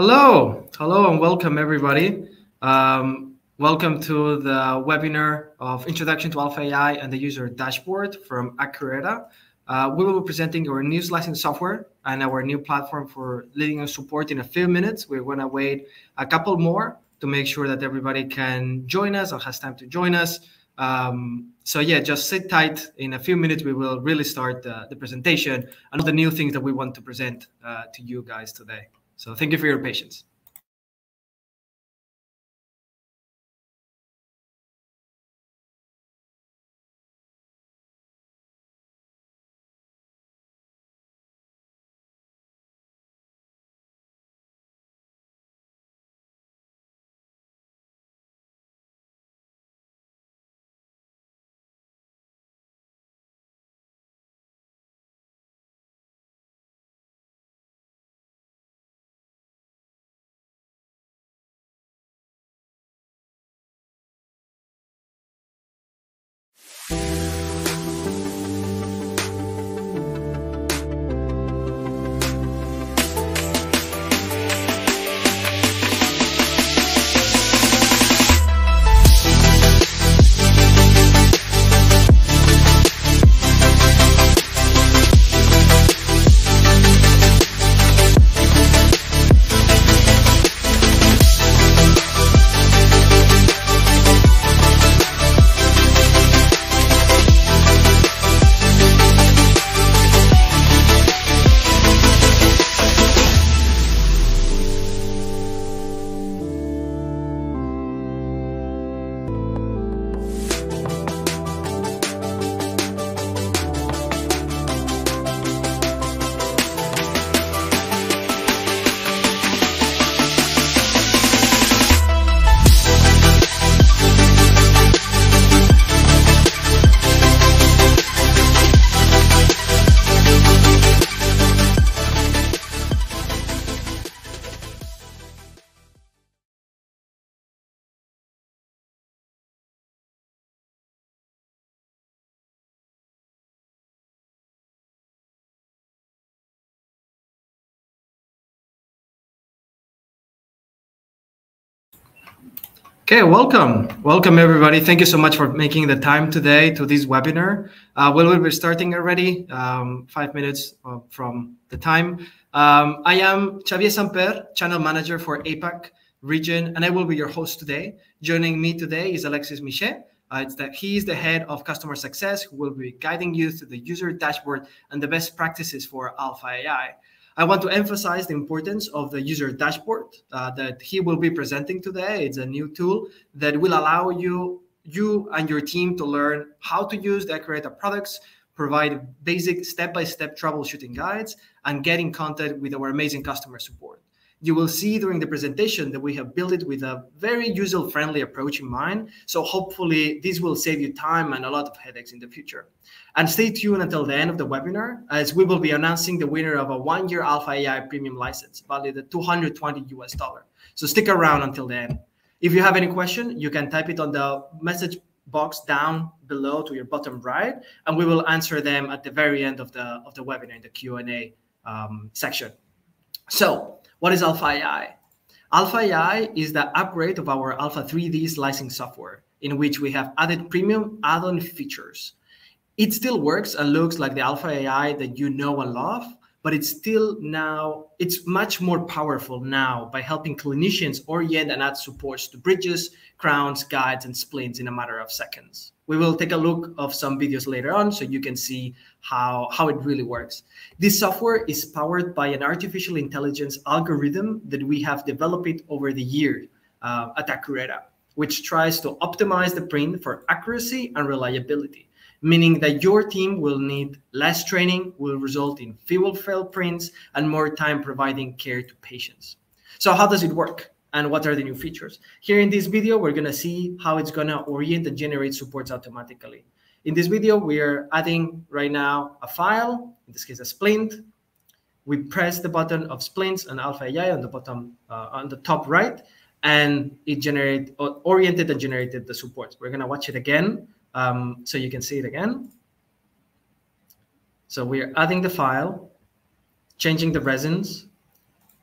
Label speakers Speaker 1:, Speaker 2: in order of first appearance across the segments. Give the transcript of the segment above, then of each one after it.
Speaker 1: Hello, hello, and welcome everybody. Um, welcome to the webinar of Introduction to Alpha AI and the User Dashboard from Ackuretta. Uh, we will be presenting our new slicing software and our new platform for leading and support in a few minutes. We're going to wait a couple more to make sure that everybody can join us or has time to join us. Um, so yeah, just sit tight. In a few minutes, we will really start the, the presentation and all the new things that we want to present uh, to you guys today. So thank you for your patience. Okay, welcome. Welcome, everybody. Thank you so much for making the time today to this webinar. Uh, we will be starting already, um, five minutes uh, from the time. Um, I am Xavier Samper, Channel Manager for APAC region, and I will be your host today. Joining me today is Alexis Miche. Uh, it's that he is the head of customer success who will be guiding you through the user dashboard and the best practices for Alpha AI. I want to emphasize the importance of the user dashboard uh, that he will be presenting today. It's a new tool that will allow you, you and your team to learn how to use the Ackuretta products, provide basic step-by-step troubleshooting guides, and get in contact with our amazing customer support. You will see during the presentation that we have built it with a very user-friendly approach in mind. So hopefully this will save you time and a lot of headaches in the future. And stay tuned until the end of the webinar, as we will be announcing the winner of a one-year Alpha AI premium license, valued at 220 US dollar. So stick around until the end. If you have any question, you can type it on the message box down below to your bottom right, and we will answer them at the very end of the of the webinar in the Q and A um, section. So, what is Alpha AI? Alpha AI is the upgrade of our Alpha 3D slicing software, in which we have added premium add-on features it still works and looks like the alpha AI that you know and love, but it's still now, it's much more powerful now by helping clinicians orient and add supports to bridges, crowns, guides, and splints in a matter of seconds. We will take a look of some videos later on so you can see how, how it really works. This software is powered by an artificial intelligence algorithm that we have developed over the year uh, at Ackuretta, which tries to optimize the print for accuracy and reliability meaning that your team will need less training, will result in fewer failed prints, and more time providing care to patients. So how does it work? And what are the new features? Here in this video, we're gonna see how it's gonna orient and generate supports automatically. In this video, we are adding right now a file, in this case, a splint. We press the button of splints and alpha AI on the bottom, uh, on the top right, and it generated, oriented and generated the supports. We're gonna watch it again um, so you can see it again. So we're adding the file, changing the resins,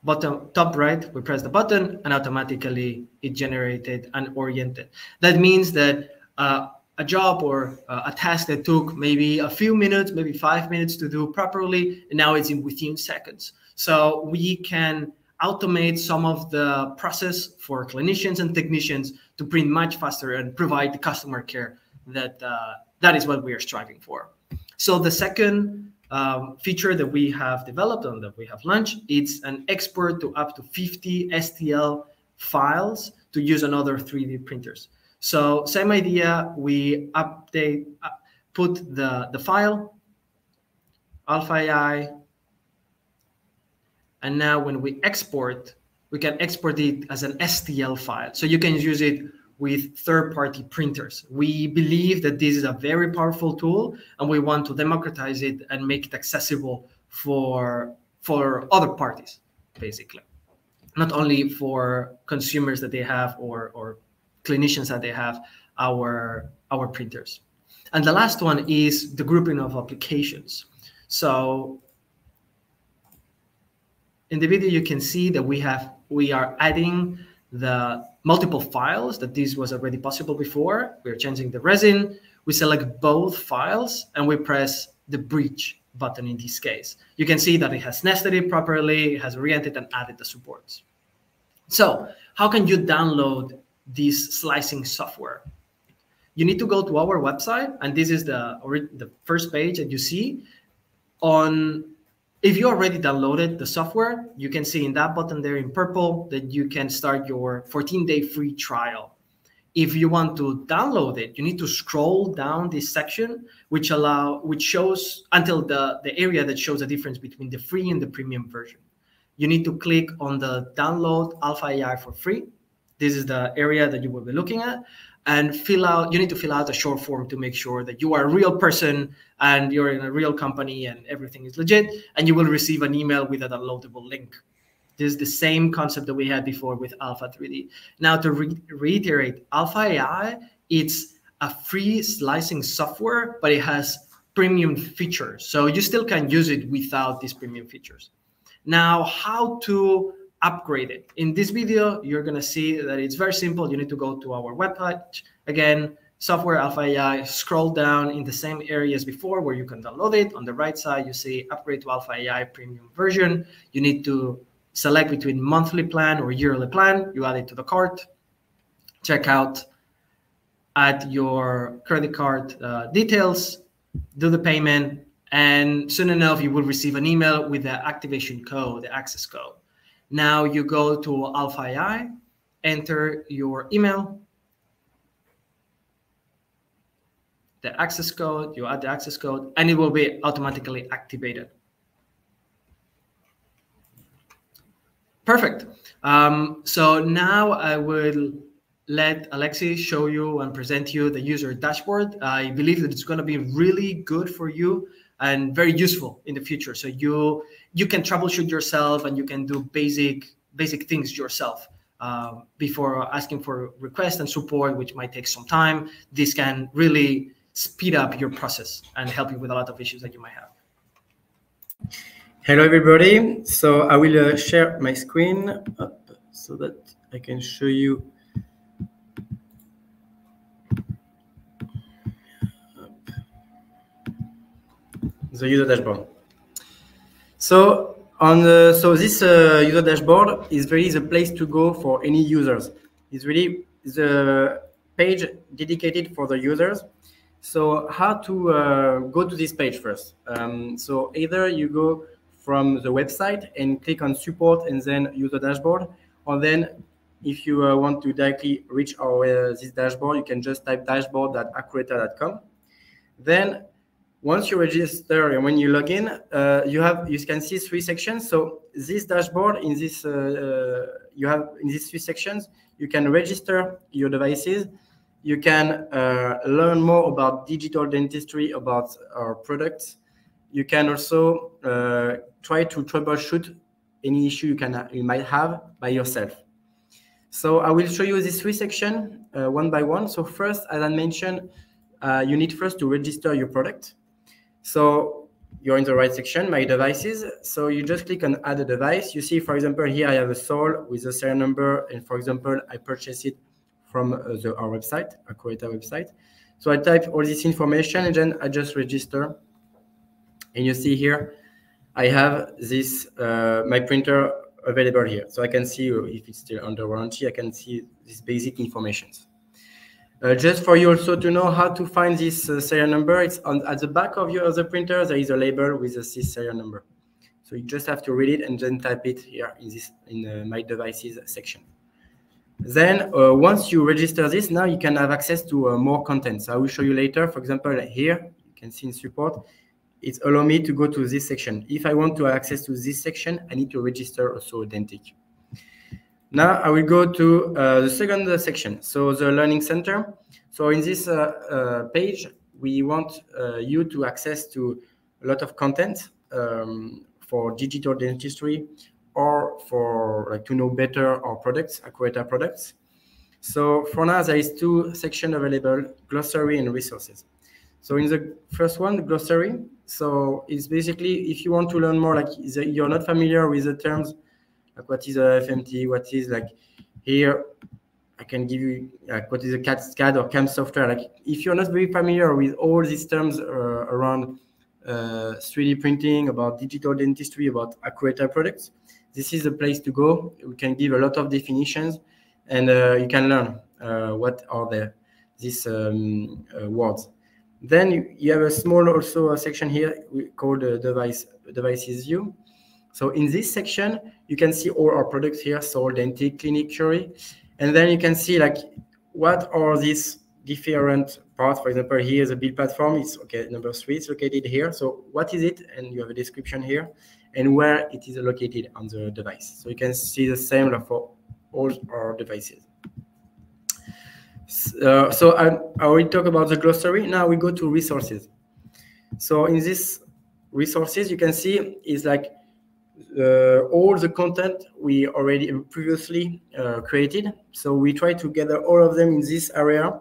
Speaker 1: bottom top right, we press the button and automatically it generated and oriented. That means that uh, a job or uh, a task that took maybe a few minutes, maybe five minutes to do properly, now it's in within seconds. So we can automate some of the process for clinicians and technicians to print much faster and provide the customer care that uh, that is what we are striving for. So the second um, feature that we have developed and that we have launched, it's an export to up to 50 STL files to use on other 3D printers. So same idea, we update, uh, put the, the file, alpha AI, and now when we export, we can export it as an STL file. So you can use it with third-party printers. We believe that this is a very powerful tool, and we want to democratize it and make it accessible for for other parties, basically, not only for consumers that they have or or clinicians that they have our our printers. And the last one is the grouping of applications. So in the video, you can see that we have we are adding the multiple files that this was already possible before. We're changing the resin. We select both files and we press the bridge button in this case. You can see that it has nested it properly, it has oriented and added the supports. So how can you download this slicing software? You need to go to our website, and this is the, the first page that you see. On if you already downloaded the software, you can see in that button there in purple that you can start your 14-day free trial. If you want to download it, you need to scroll down this section, which allow which shows until the, the area that shows the difference between the free and the premium version. You need to click on the download Alpha AI for free. This is the area that you will be looking at and fill out you need to fill out a short form to make sure that you are a real person and you're in a real company and everything is legit and you will receive an email with a downloadable link. This is the same concept that we had before with alpha 3d now to re reiterate alpha ai it's a free slicing software but it has premium features. So you still can use it without these premium features. Now how to upgrade it. In this video, you're going to see that it's very simple. You need to go to our website. Again, software alpha AI, scroll down in the same area as before where you can download it. On the right side, you see upgrade to alpha AI premium version. You need to select between monthly plan or yearly plan. You add it to the cart. Check out, add your credit card uh, details, do the payment, and soon enough, you will receive an email with the activation code, the access code. Now you go to Alpha AI, enter your email, the access code, you add the access code, and it will be automatically activated. Perfect. Um, so now I will let Alexis show you and present you the user dashboard. I believe that it's going to be really good for you and very useful in the future. So you you can troubleshoot yourself and you can do basic basic things yourself uh, before asking for request and support, which might take some time. This can really speed up your process and help you with a lot of issues that you might have.
Speaker 2: Hello, everybody. So I will uh, share my screen up so that I can show you the user dashboard. So on the, so this uh, user dashboard is really the place to go for any users. It's really the page dedicated for the users. So how to uh, go to this page first? Um, so either you go from the website and click on support and then user dashboard, or then if you uh, want to directly reach our uh, this dashboard, you can just type dashboard.ackuretta.com. Then once you register and when you log in, uh, you have you can see three sections. So this dashboard in this uh, uh, you have in these three sections, you can register your devices. You can uh, learn more about digital dentistry, about our products. You can also uh, try to troubleshoot any issue you can you might have by yourself. So I will show you these three sections uh, one by one. So first, as I mentioned, you need first to register your product. So you're in the right section, my devices. So you just click on add a device. You see, for example, here I have a Sol with a serial number. And for example, I purchased it from uh, the, our website, Ackuretta website. So I type all this information and then I just register. And you see here, I have this, uh, my printer available here. So I can see if it's still under warranty, I can see these basic informations. Uh, just for you also to know how to find this uh, serial number, it's on at the back of your other printer, there is a label with a this serial number. So you just have to read it and then type it here in this in uh, my devices section. Then uh, once you register this, now you can have access to uh, more content. So I will show you later. For example, here you can see in support, it's allow me to go to this section. If I want to access to this section, I need to register also Audentic. Now I will go to uh, the second section, so the Learning Center. So in this uh, uh, page, we want uh, you to access to a lot of content um, for digital dentistry or for like to know better our products, Ackuretta products. So for now, there is two sections available, glossary and resources. So in the first one, glossary. So it's basically if you want to learn more, like you're not familiar with the terms like what is a FMT, what is like here, I can give you like what is a CAD, CAD or CAM software. Like if you're not very familiar with all these terms uh, around uh, 3D printing, about digital dentistry, about Ackuretta products, this is a place to go. We can give a lot of definitions and uh, you can learn uh, what are the, these um, uh, words. Then you, you, have a small also a section here called device devices view. So in this section, you can see all our products here, Sol, DentiQ, CliniQ, Curie. And then you can see like what are these different parts. For example, here is a build platform. It's okay, number three, it's located here. So what is it? And you have a description here and where it is located on the device. So you can see the same for all our devices. Uh, so I, I already talked about the glossary. Now we go to resources. So in this resources, you can see is like all the content we already previously uh, created. So we try to gather all of them in this area.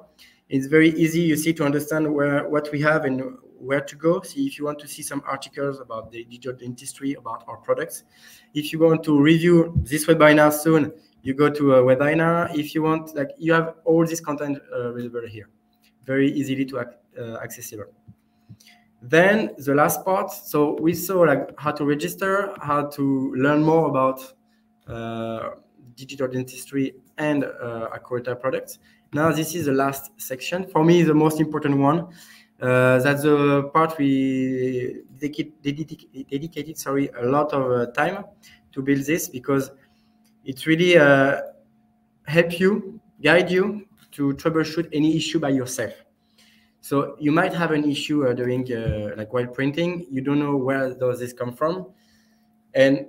Speaker 2: It's very easy, you see, to understand where what we have and where to go. See if you want to see some articles about the digital dentistry, about our products. If you want to review this webinar soon, you go to a webinar. If you want, like, you have all this content uh, available here, very easily to uh, accessible. Then the last part, so we saw like how to register, how to learn more about uh, digital dentistry and uh, Ackuretta products. Now this is the last section. For me, the most important one. Uh, that's the part we dedicated, dedicated sorry, a lot of uh, time to build this because it really uh, help you, guide you to troubleshoot any issue by yourself. So you might have an issue uh, doing uh, like while printing. You don't know where does this come from, and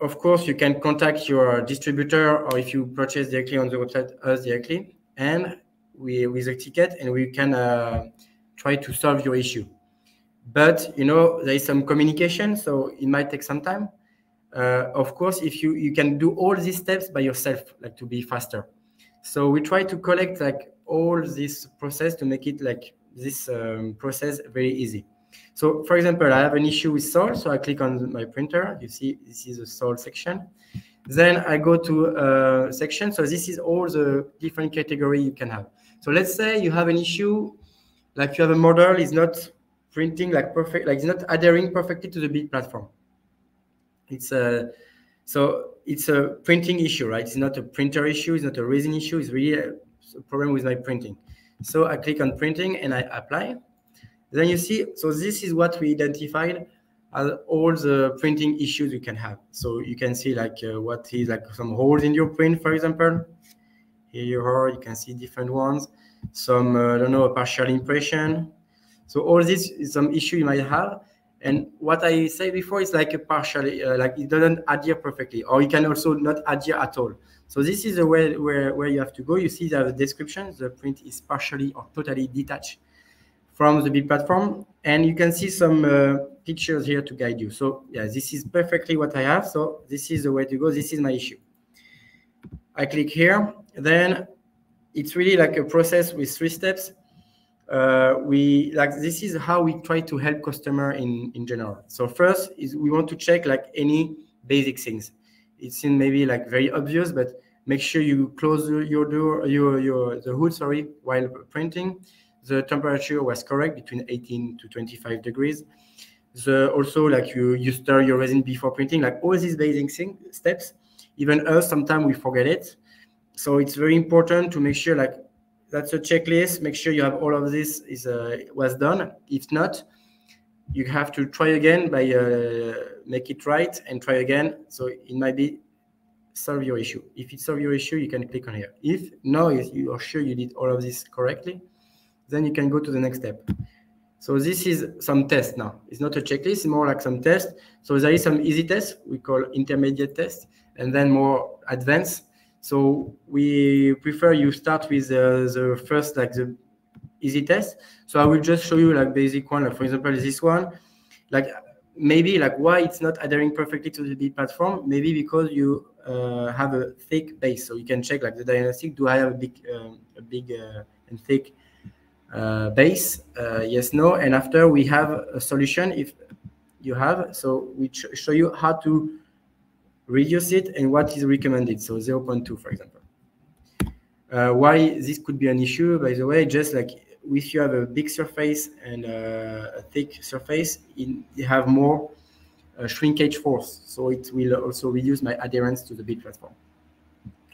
Speaker 2: of course you can contact your distributor or if you purchase directly on the website us directly, and we with a ticket and we can uh, try to solve your issue. But you know there is some communication, so it might take some time. Uh, of course, if you you can do all these steps by yourself, like to be faster. So we try to collect like all this process to make it like this um, process very easy. So for example, I have an issue with Sol, so I click on my printer. You see, this is the Sol section. Then I go to a section. So this is all the different category you can have. So let's say you have an issue, like you have a model is not printing like perfect, like it's not adhering perfectly to the build platform. It's a so it's a printing issue, right? It's not a printer issue. It's not a resin issue. It's really a a problem with my printing. So I click on printing and I apply. Then you see, so this is what we identified as all the printing issues you can have. So you can see like uh, what is like some holes in your print, for example. Here you are, you can see different ones. Some, uh, I don't know, a partial impression. So all this is some issue you might have. And what I say before is like a partial, uh, like it doesn't adhere perfectly, or you can also not adhere at all. So this is the way where, where you have to go. You see that the description, the print is partially or totally detached from the big platform. And you can see some uh, pictures here to guide you. So yeah, this is perfectly what I have. So this is the way to go. This is my issue. I click here. Then it's really like a process with three steps. Uh, we like this is how we try to help customer in in general. So first is we want to check like any basic things. It seems maybe like very obvious, but make sure you close your door, your your the hood, sorry, while printing. The temperature was correct between 18 to 25 degrees. The also like you you stir your resin before printing, like all these basic thing, steps. Even us, sometimes we forget it. So it's very important to make sure like that's a checklist. Make sure you have all of this is uh, was done. If not, you have to try again by uh, make it right and try again. So it might be solve your issue. If it solve your issue, you can click on here. If no, if you are sure you did all of this correctly, then you can go to the next step. So this is some test now. It's not a checklist, it's more like some test. So there is some easy test we call intermediate test, and then more advanced so we prefer you start with uh, the first, like the easy test. So I will just show you like basic one, like for example, this one, like maybe like why it's not adhering perfectly to the B platform, maybe because you uh, have a thick base. So you can check like the diagnostic, do I have a big, uh, a big uh, and thick uh, base? Uh, yes, no. And after we have a solution if you have, so we show you how to reduce it and what is recommended. So 0.2, for example. Uh, why this could be an issue, by the way, just like if you have a big surface and uh, a thick surface, you have more uh, shrinkage force. So it will also reduce my adherence to the big platform.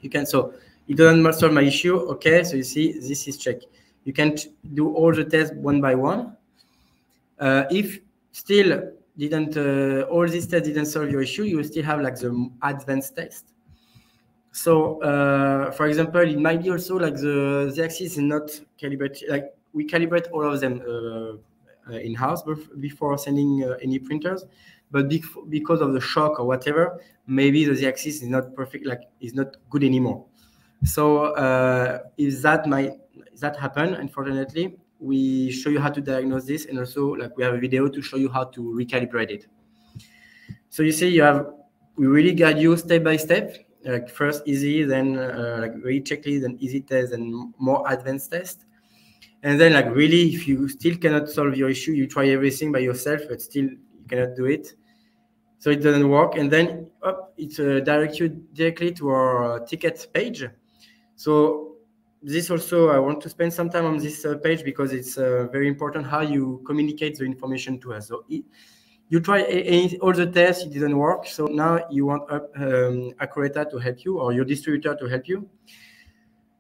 Speaker 2: You can, so it doesn't solve my issue. Okay, so you see, this is check. You can do all the tests one by one. Uh, if still didn't uh, all these tests didn't solve your issue, you still have like the advanced test. So, uh, for example, it might be also like the the axis is not calibrated. Like we calibrate all of them uh, in house before sending uh, any printers, but because of the shock or whatever, maybe the z-axis is not perfect, like is not good anymore. So, uh, if that might that happen, unfortunately, we show you how to diagnose this and also like we have a video to show you how to recalibrate it. So you see you have we really guide you step by step. Like first easy then uh, like very checklist then easy test and more advanced test. And then like really if you still cannot solve your issue you try everything by yourself but still you cannot do it. So it doesn't work and then up it uh, directs you directly to our ticket page. So this also I want to spend some time on this uh, page because it's uh, very important how you communicate the information to us. So it, you try all the tests, it didn't work. So now you want um, Ackuretta to help you or your distributor to help you.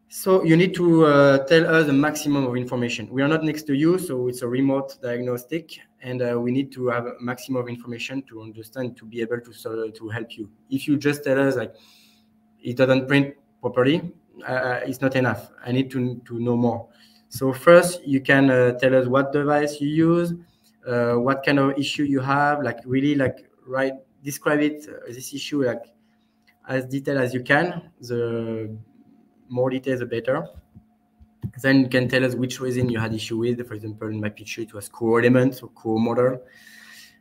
Speaker 2: So you need to uh, tell us the maximum of information. We are not next to you, so it's a remote diagnostic, and uh, we need to have a maximum of information to understand to be able to to help you. If you just tell us like it doesn't print properly, uh, it's not enough. I need to, to know more. So first, you can uh, tell us what device you use, uh, what kind of issue you have, like really like write, describe it, uh, this issue like as detailed as you can. The more details, the better. Then you can tell us which resin you had issue with. For example, in my picture, it was core element or core model.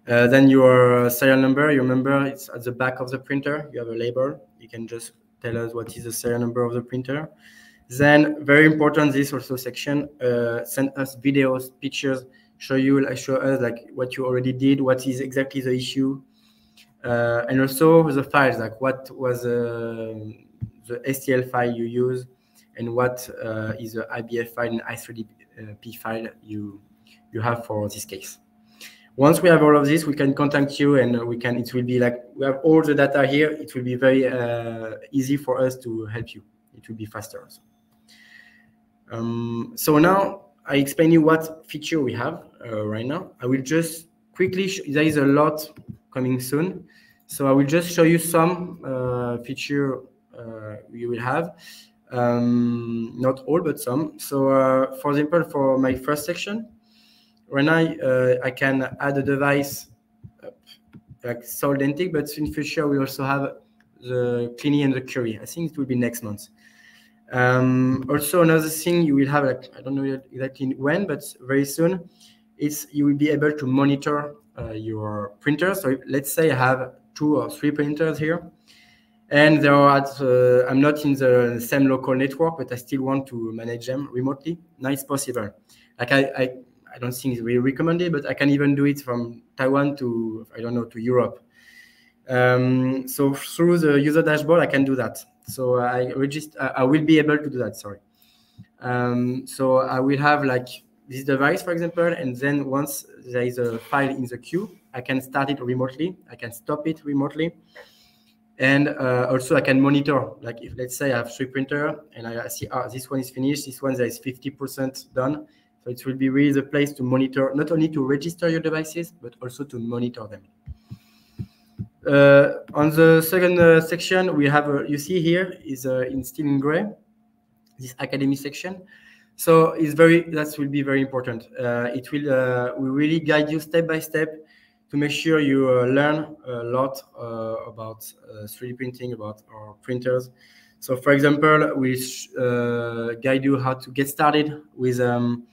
Speaker 2: Uh, then your serial number, you remember it's at the back of the printer. You have a label. You can just tell us what is the serial number of the printer. Then very important, this also section, uh, send us videos, pictures, show you, like, show us like what you already did, what is exactly the issue, uh, and also the files, like what was uh, the STL file you use, and what uh, is the IBF file and I3D file you you have for this case. Once we have all of this, we can contact you and we can, it will be like, we have all the data here. It will be very uh, easy for us to help you. It will be faster. Um, so now I explain you what feature we have uh, right now. I will just quickly, there is a lot coming soon. So I will just show you some uh, feature uh, we will have. Um, not all, but some. So uh, for example, for my first section, right now uh, I can add a device like Soldentic, but in future we also have the Cleanie and the Curie. I think it will be next month. Um, also, another thing you will have, like I don't know exactly when, but very soon, is you will be able to monitor uh, your printer. So let's say I have two or three printers here, And there are, uh, I'm not in the same local network, but I still want to manage them remotely. Now it's possible. Like I, I, I don't think it's really recommended, but I can even do it from Taiwan to, I don't know, to Europe. Um, so through the user dashboard, I can do that. So I register, I will be able to do that, sorry. Um, so I will have like this device, for example, and then once there is a file in the queue, I can start it remotely. I can stop it remotely. And uh, also I can monitor, like if let's say I have three printer and I see, ah, this one is finished, this one there is 50% done. So it will be really the place to monitor, not only to register your devices, but also to monitor them. Uh, on the second uh, section, we have, uh, you see here is uh, in still in gray, this academy section. So it's very, that will be very important. Uh, it will, uh, will really guide you step by step to make sure you learn a lot about 3D printing, about our printers. So for example, we guide you how to get started with um,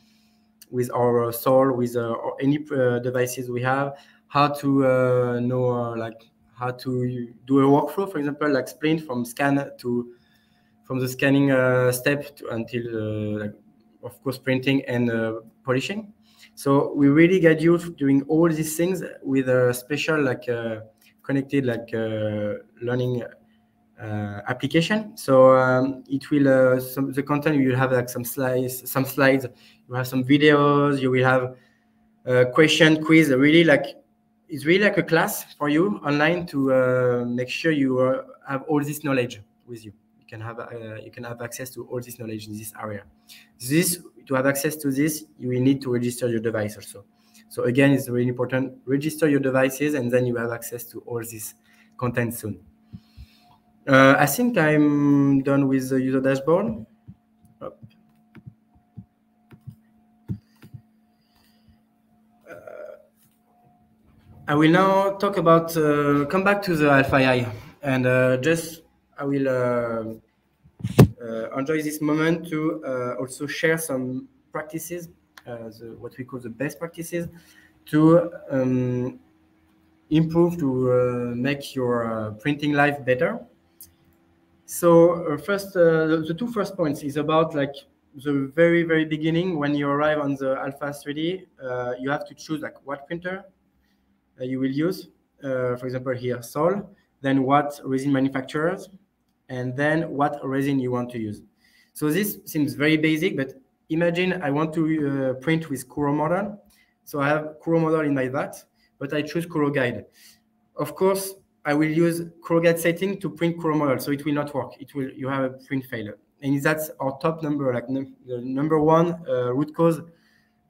Speaker 2: with our Sol, with uh, any uh, devices we have, how to uh, know like how to do a workflow, for example, like sprint from scan to from the scanning step to, until like, of course printing and polishing. So we really guide you doing all these things with a special like connected like learning uh, application. So um, it will some, the content you will have like some slides, some slides. You have some videos. You will have a question quiz. Really like it's really like a class for you online to uh, make sure you uh, have all this knowledge with you. You can have uh, you can have access to all this knowledge in this area. This to have access to this, you will need to register your device also. So again, it's really important. Register your devices, and then you have access to all this content soon. Uh, I think I'm done with the user dashboard. I will now talk about, uh, come back to the Alpha AI and uh, just, I will uh, uh enjoy this moment to uh, also share some practices, uh, the, what we call the best practices to um, improve, to make your printing life better. So first, the, the two first points is about like the very, very beginning when you arrive on the Alpha 3D, you have to choose like what printer uh, you will use. Uh, for example, here, Sol, then what resin manufacturers, and then what resin you want to use. So this seems very basic, but imagine I want to uh, print with Kuro model. So I have Kuro model in my vat, but I choose Kuro guide. Of course, I will use Kuro setting to print Kuro model, so it will not work. It will you have a print failure, and that's our top number, like the number one uh, root cause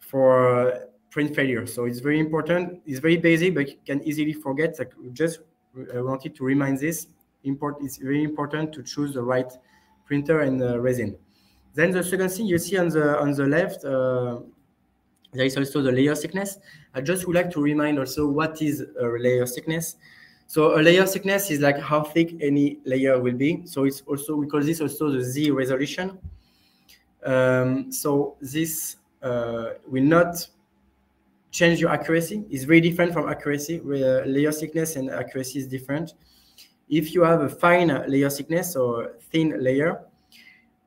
Speaker 2: for print failure. So it's very important. It's very basic, but you can easily forget. Like just I wanted to remind this. Import. It's very important to choose the right printer and uh, resin. Then the second thing you see on the on the left, uh, there is also the layer thickness. I just would like to remind also what is a layer thickness. So a layer thickness is like how thick any layer will be. So it's also we call this also the Z resolution. Um, so this uh, will not change your accuracy. It's very different from accuracy, where layer thickness and accuracy is different. If you have a fine layer thickness or thin layer,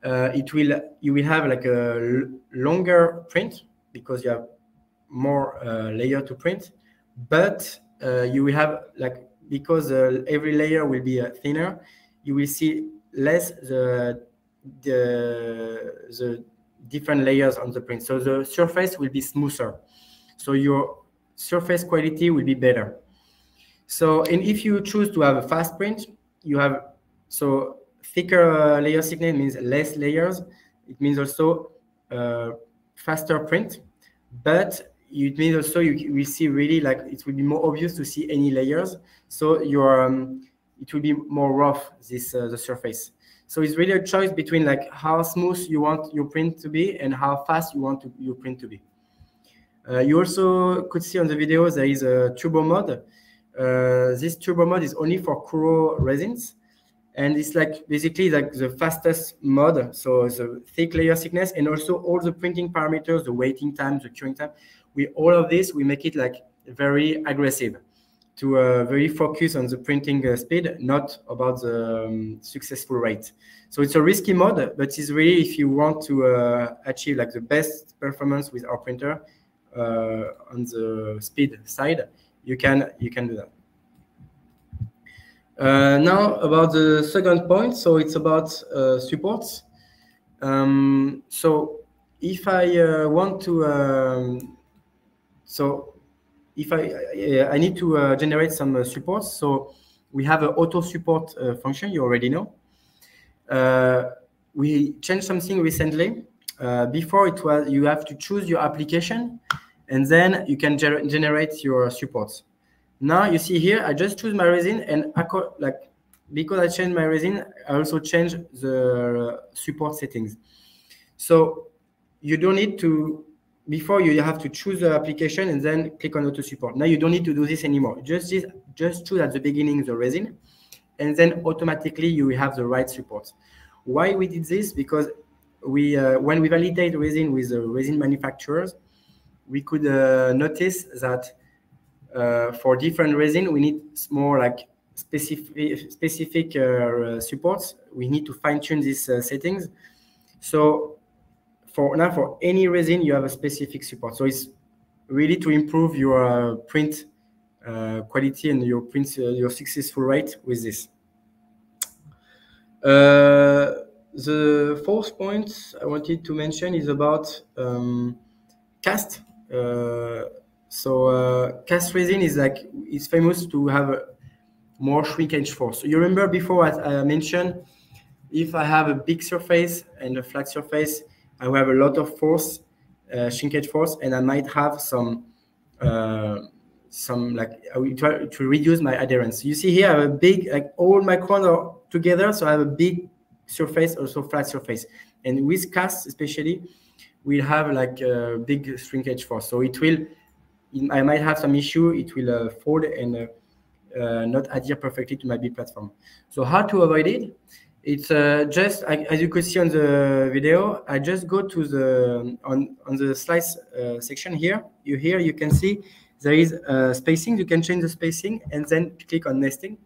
Speaker 2: uh, it will you will have like a longer print because you have more uh, layer to print, but uh, you will have like because uh, every layer will be uh, thinner, you will see less the the the different layers on the print. So the surface will be smoother. So your surface quality will be better. So, and if you choose to have a fast print, you have, so thicker uh, layer thickness means less layers. It means also uh, faster print, but it means also you will see really like it will be more obvious to see any layers. So your um, it will be more rough this uh, the surface. So it's really a choice between like how smooth you want your print to be and how fast you want to, your print to be. Uh, you also could see on the video there is a turbo mode. Uh, this turbo mode is only for Kuro resins. And it's like basically like the fastest mode. So the thick layer thickness and also all the printing parameters, the waiting time, the curing time. We all of this, we make it like very aggressive. to uh, very focus on the printing uh, speed, not about the um, successful rate. So it's a risky mode, but it's really if you want to uh, achieve like the best performance with our printer uh, on the speed side, you can you can do that. Uh, now about the second point, so it's about uh, supports. Um, so if I want to, um, so if I, I need to uh, generate some uh, supports, so we have an auto support uh, function, you already know. Uh, we changed something recently. Uh, before it was, you have to choose your application and then you can ger generate your supports. Now you see here, I just choose my resin and like because I changed my resin, I also change the support settings. So you don't need to before you have to choose the application and then click on auto support. Now you don't need to do this anymore. Just just choose at the beginning the resin, and then automatically you will have the right support. Why we did this? Because we uh, when we validate resin with the resin manufacturers, we could uh, notice that uh, for different resin we need more like specific specific uh, supports. We need to fine tune these uh, settings. So for now for any resin you have a specific support. So it's really to improve your uh, print uh, quality and your print uh, your successful rate with this. The fourth point i wanted to mention is about um, cast. Uh, so uh, cast resin is like it's famous to have a more shrinkage force. So you remember before as i mentioned if i have a big surface and a flat surface I will have a lot of force, uh, shrinkage force, and I might have some, uh, some like I will try to reduce my adherence. You see here, I have a big, like all my corners together, so I have a big surface, also flat surface. And with cast, especially, we'll have like a big shrinkage force. So it will, I might have some issue. It will uh, fold and uh, uh, not adhere perfectly to my B platform. So how to avoid it? It's uh, just as you could see on the video. I just go to the on on the slice uh, section here. You here you can see there is uh, spacing. You can change the spacing and then click on nesting,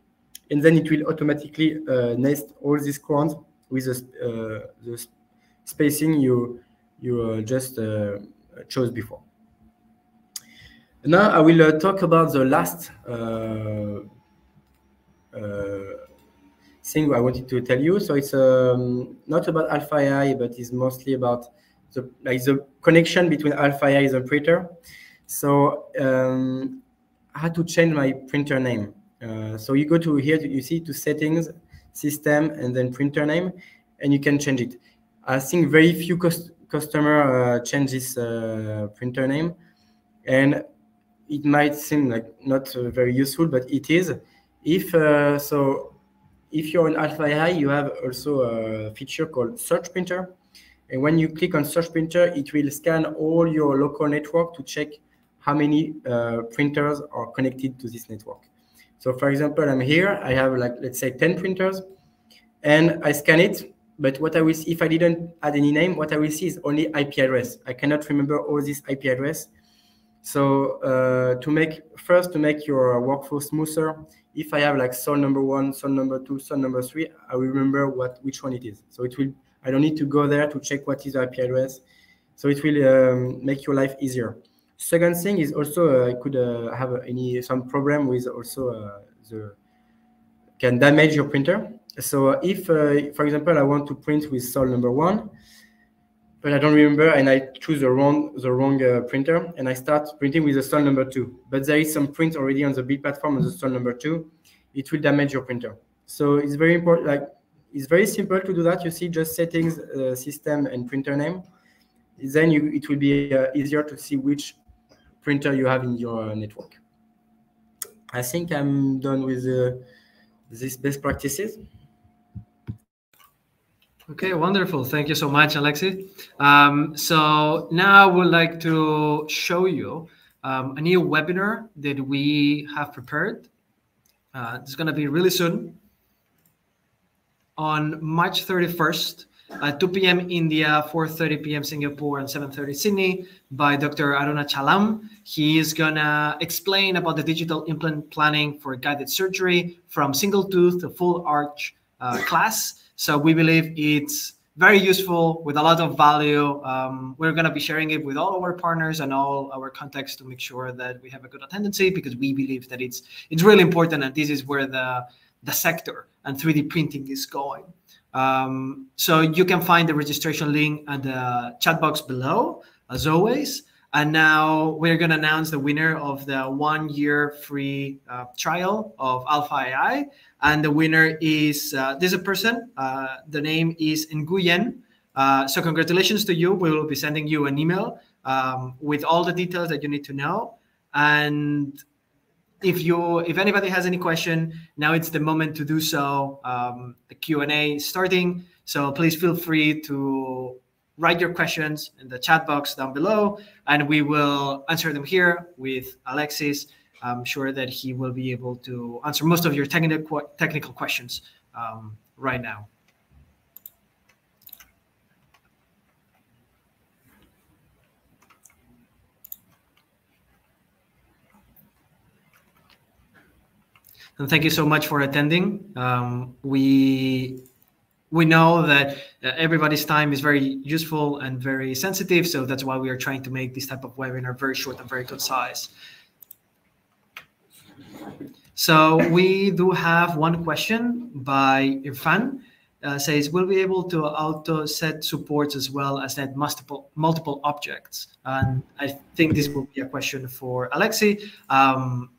Speaker 2: and then it will automatically uh, nest all these crowns with the, uh, the spacing you you uh, just chose before. Now I will talk about the last thing I wanted to tell you. So it's um, not about Alpha AI, but it's mostly about the like the connection between Alpha AI and printer. So um, I had to change my printer name. Uh, so you go to here, you see to settings, system, and then printer name, and you can change it. I think very few cost customer uh, change this uh, printer name, and it might seem like not uh, very useful, but it is. If uh, so, if you're on Alpha AI, you have also a feature called Search Printer. And when you click on Search Printer, it will scan all your local network to check how many uh, printers are connected to this network. So for example, I'm here, I have like, let's say 10 printers and I scan it. But what I will see, if I didn't add any name, what I will see is only IP address. I cannot remember all this IP address. So uh, to make, first to make your workflow smoother, if I have like sol number one, sol number two, sol number three, I remember what which one it is. So it will I don't need to go there to check what is the IP address. So it will um, make your life easier. Second thing is also uh, I could uh, have any some problem with also uh, the can damage your printer. So if, uh, for example, I want to print with sol number one, but I don't remember, and I choose the wrong the wrong uh, printer, and I start printing with the sol number two. But there is some print already on the build platform on the sol number two. It will damage your printer. So it's very important. Like it's very simple to do that. You see, just settings, uh, system, and printer name. Then you it will be uh, easier to see which printer you have in your network. I think I'm done with uh, these best practices.
Speaker 1: Okay, wonderful. Thank you so much, Alexi. Um, so now I would like to show you um, a new webinar that we have prepared. Uh, it's going to be really soon on March 31st. at 2 p.m. India, 4:30 p.m. Singapore, and 7:30 Sydney by Dr. Arunachalam. He is gonna explain about the digital implant planning for guided surgery from single tooth to full arch uh, class. So we believe it's very useful with a lot of value. Um, we're going to be sharing it with all our partners and all our contacts to make sure that we have a good attendance because we believe that it's it's really important and this is where the the sector and 3D printing is going. Um, so you can find the registration link and the chat box below, as always. And now we're going to announce the winner of the one year free uh, trial of Alpha AI. And the winner is uh, this a person. Uh, the name is Nguyen. Uh, so congratulations to you. We will be sending you an email um, with all the details that you need to know. And if you, if anybody has any question, now it's the moment to do so. Um, the Q and A is starting, so please feel free to write your questions in the chat box down below, and we will answer them here with Alexis. I'm sure that he will be able to answer most of your technical technical questions um, right now. And thank you so much for attending. Um, we we know that uh, everybody's time is very useful and very sensitive. So that's why we are trying to make this type of webinar very short and very concise. So we do have one question by Irfan. Uh, says, will be able to auto set supports as well as net multiple multiple objects? And I think this will be a question for Alexi. Um,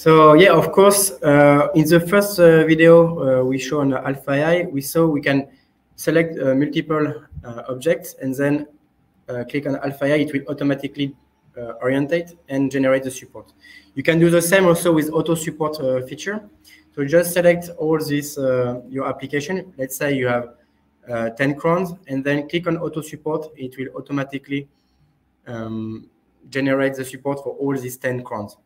Speaker 2: so yeah, of course, uh, in the first uh, video uh, we show on Alpha AI, we saw we can select uh, multiple uh, objects and then click on Alpha AI, it will automatically orientate and generate the support. You can do the same also with auto support feature. So just select all this, your application. Let's say you have 10 crowns and then click on auto support. It will automatically um, generate the support for all these 10 crowns.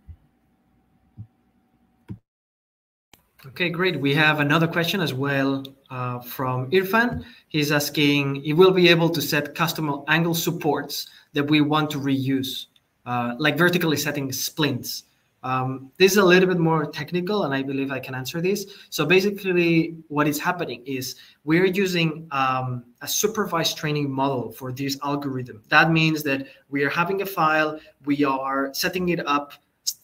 Speaker 1: Okay, great. We have another question as well uh, from Irfan. He's asking if we'll be able to set custom angle supports that we want to reuse, uh, like vertically setting splints. Um, this is a little bit more technical, and I believe I can answer this. So basically, what is happening is we're using um, a supervised training model for this algorithm. That means that we are having a file, we are setting it up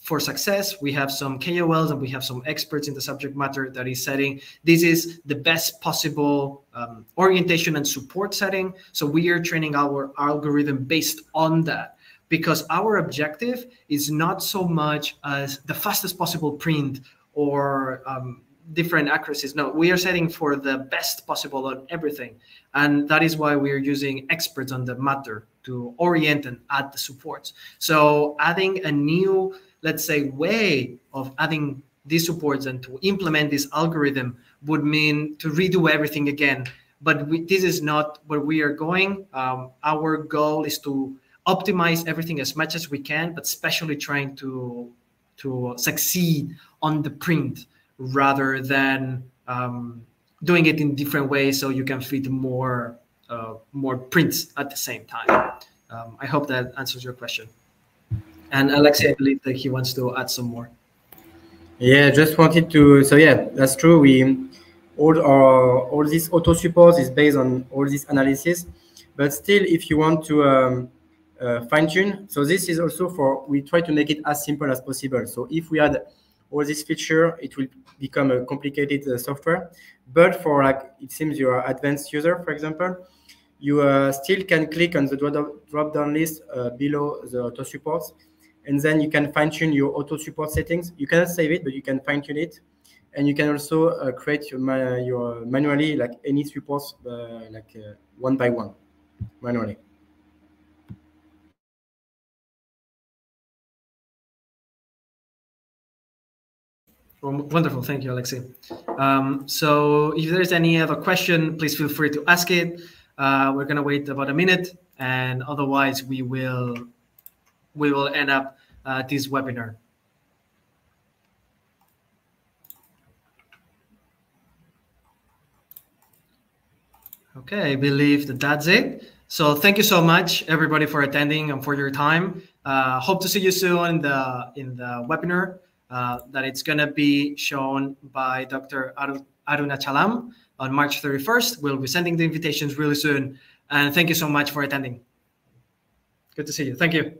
Speaker 1: for success, we have some KOLs and we have some experts in the subject matter that is setting this is the best possible um, orientation and support setting. So we are training our algorithm based on that because our objective is not so much as the fastest possible print or um, different accuracies. No, we are setting for the best possible on everything. And that is why we are using experts on the matter to orient and add the supports. So adding a new let's say, way of adding these supports and to implement this algorithm would mean to redo everything again. But we, this is not where we are going. Um, our goal is to optimize everything as much as we can, but especially trying to to succeed on the print rather than um, doing it in different ways so you can fit more uh, more prints at the same time. Um, I hope that answers your question. And Alexei, I believe that he wants to add some more.
Speaker 2: Yeah, just wanted to. So yeah, that's true. We all our all this auto support is based on all this analysis, but still, if you want to um, uh, fine tune, so this is also for we try to make it as simple as possible. So if we add all this feature, it will become a complicated uh, software. But for like it seems you're advanced user, for example, you uh, still can click on the drop down list uh, below the auto supports and then you can fine tune your auto support settings. You cannot save it, but you can fine tune it. And you can also uh, create your, your manually like any supports uh, like one by one manually.
Speaker 1: Wonderful. Thank you, Alexei. Um, so if there's any other question, please feel free to ask it. Uh, we're going to wait about a minute, and otherwise we will we will end up uh, this webinar. Okay, I believe that that's it. So thank you so much, everybody, for attending and for your time. Uh, hope to see you soon in the in the webinar uh, that it's going to be shown by Dr. Arunachalam on March 31st. We'll be sending the invitations really soon. And thank you so much for attending. Good to see you. Thank you.